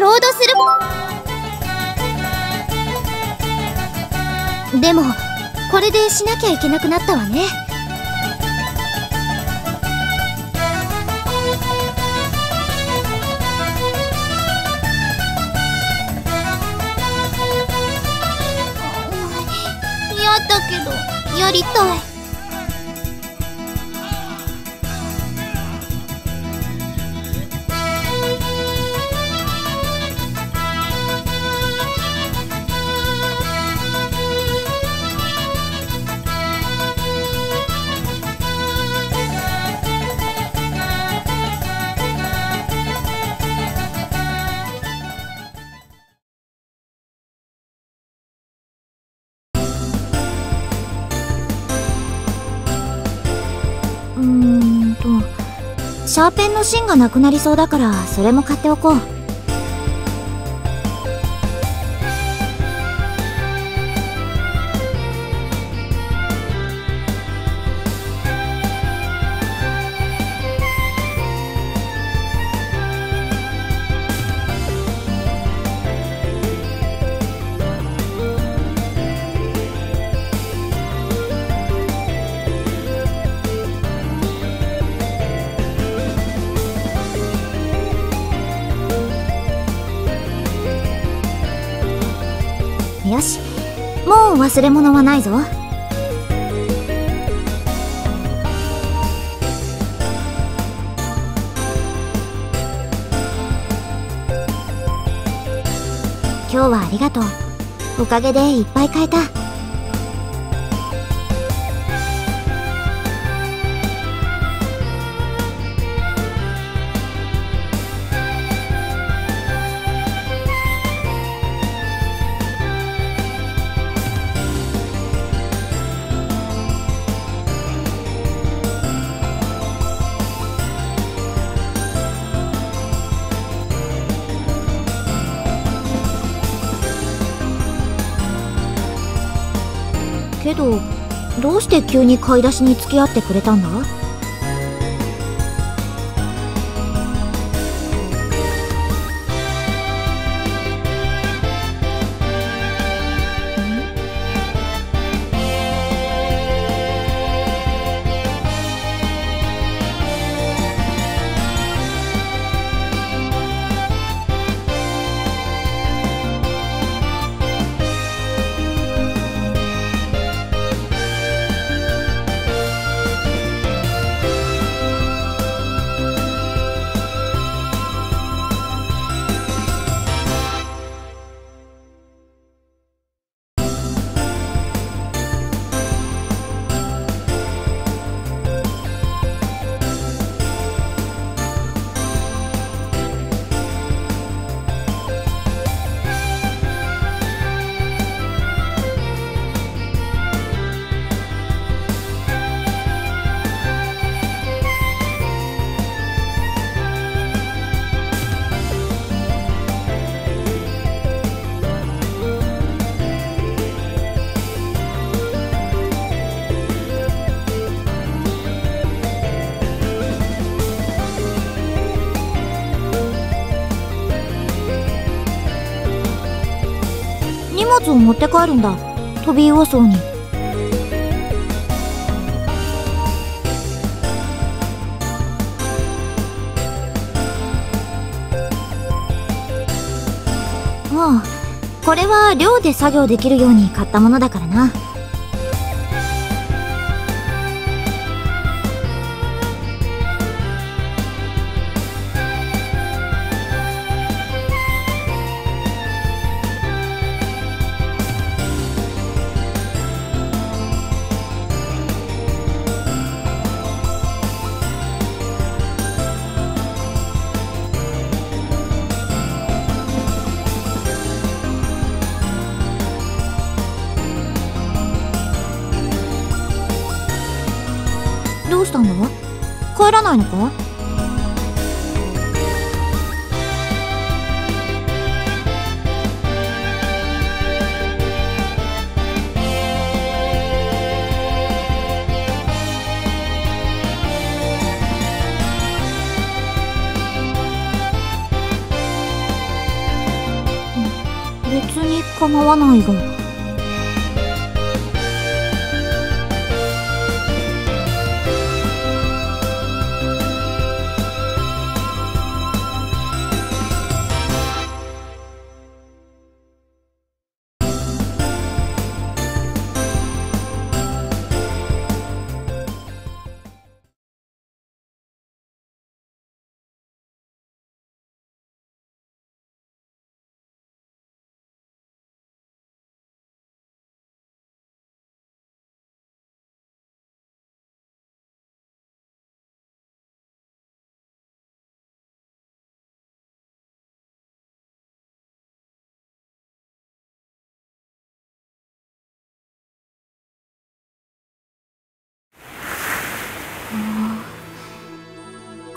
ロードする。でもこれでしなきゃいけなくなったわね。嫌だけどやりたい。シャーペンの芯がなくなりそうだからそれも買っておこう。忘れ物はないぞ。今日はありがとう。おかげでいっぱい買えた。けどどうして急に買い出しに付き合ってくれたんだ？物を持って帰るんだ。トビウオ層に。ああこれは寮で作業できるように買ったものだからな。ないのか？別に構わないが。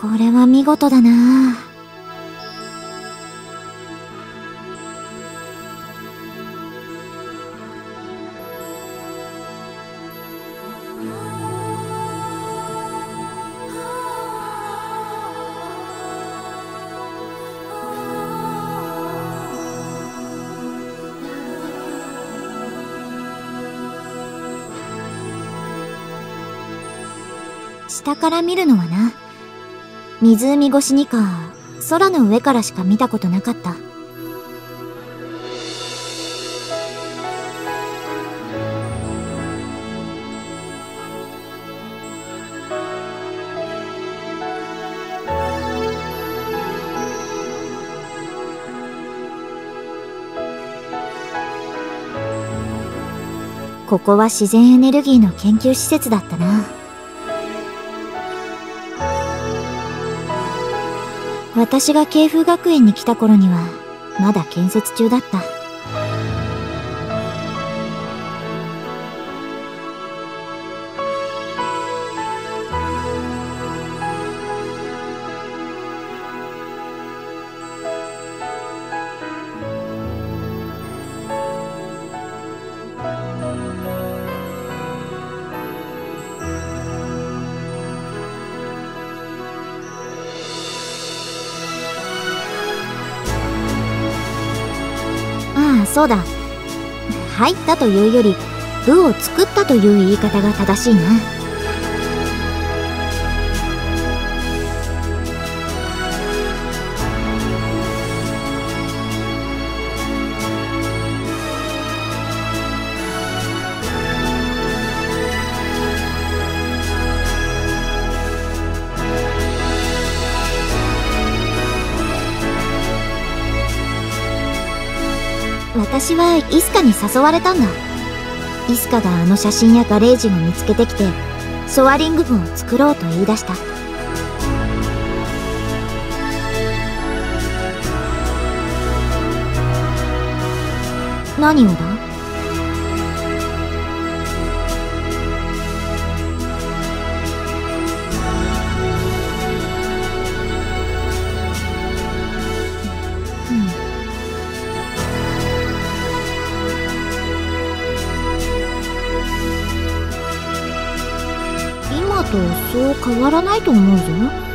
これは見事だな。下から見るのはな湖越しにか空の上からしか見たことなかったここは自然エネルギーの研究施設だったな。私が慶風学園に来た頃にはまだ建設中だった。そうだ。入ったというより部を作ったという言い方が正しいな。私はイスカに誘われたんだ。イスカがあの写真やガレージを見つけてきてソワリング部を作ろうと言い出した。何をだ？とそう変わらないと思うぞ。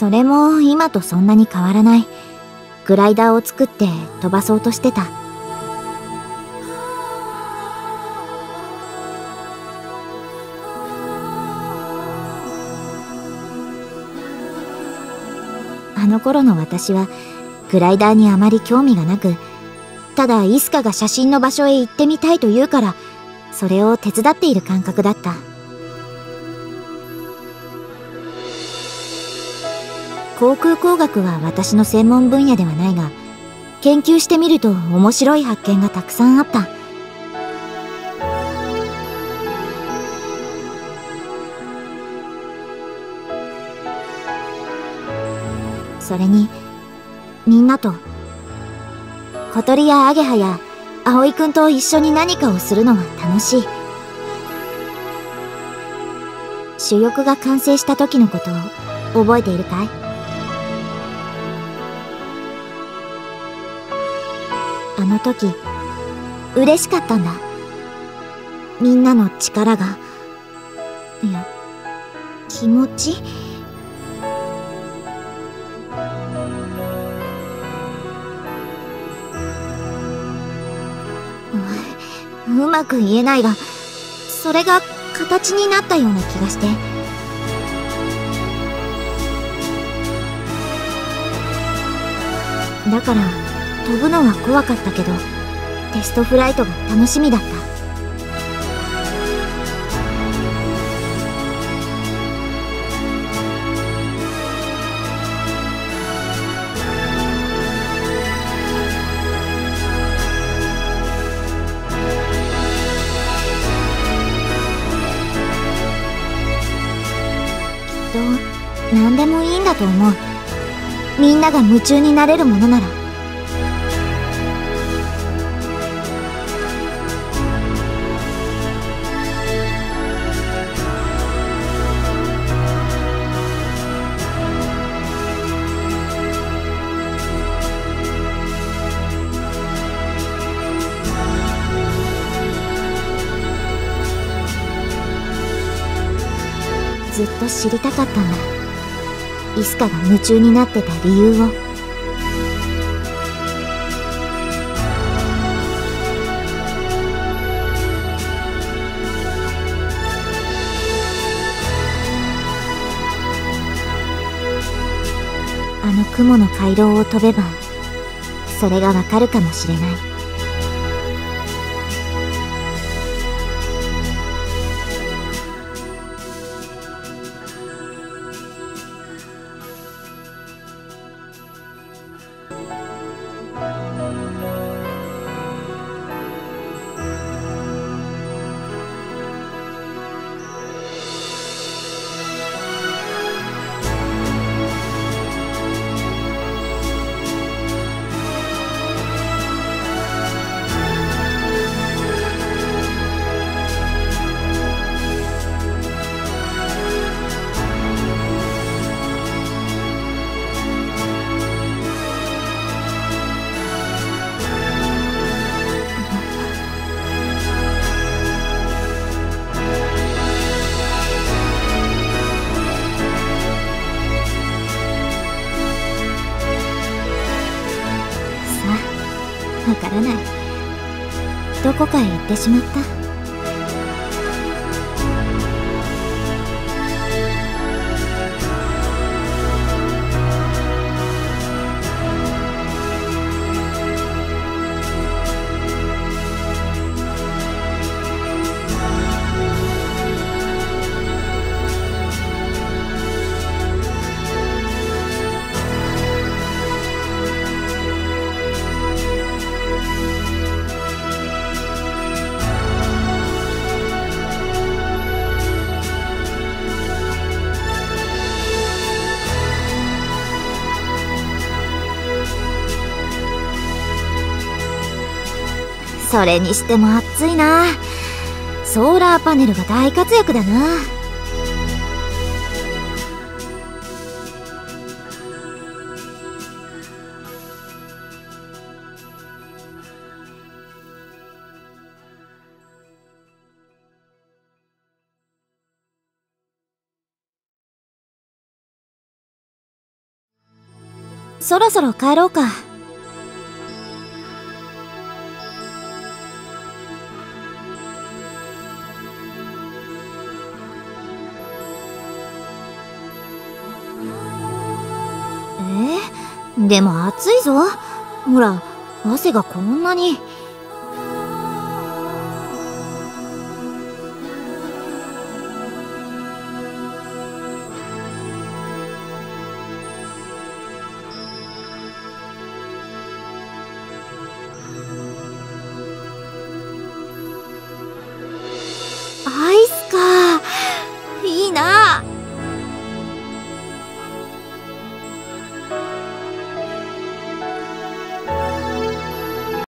それも今とそんなに変わらない。グライダーを作って飛ばそうとしてた。あの頃の私はグライダーにあまり興味がなく、ただイスカが写真の場所へ行ってみたいと言うから、それを手伝っている感覚だった。航空工学は私の専門分野ではないが研究してみると面白い発見がたくさんあった。それにみんなと小鳥やアゲハや葵くんと一緒に何かをするのは楽しい。主翼が完成した時のことを覚えているかい？あの時嬉しかったんだ。みんなの力が。いや気持ち？うまく言えないがそれが形になったような気がして。だから飛ぶのは怖かったけどテストフライトが楽しみだった。と何でもいいんだと思う。みんなが夢中になれるものなら。ずっと知りたかったんだイスカが夢中になってた理由を。あの雲の回廊を飛べばそれがわかるかもしれない。どこかへ行ってしまった？それにしても暑いなソーラーパネルが大活躍だなそろそろ帰ろうか。でも暑いぞ。ほら、汗がこんなに。